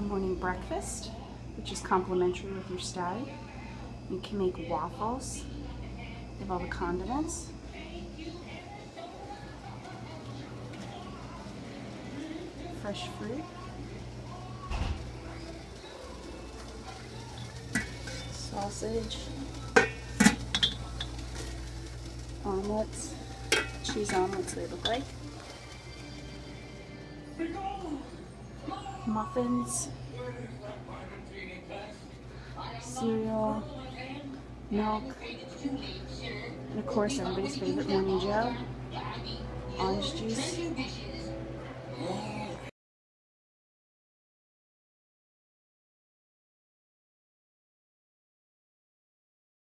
morning breakfast, which is complimentary with your stay. You can make waffles with all the condiments. Fresh fruit. Sausage. Omelets. Cheese omelets they look like. Muffins. Cereal. Milk. And of course everybody's favorite morning Joe. Orange juice.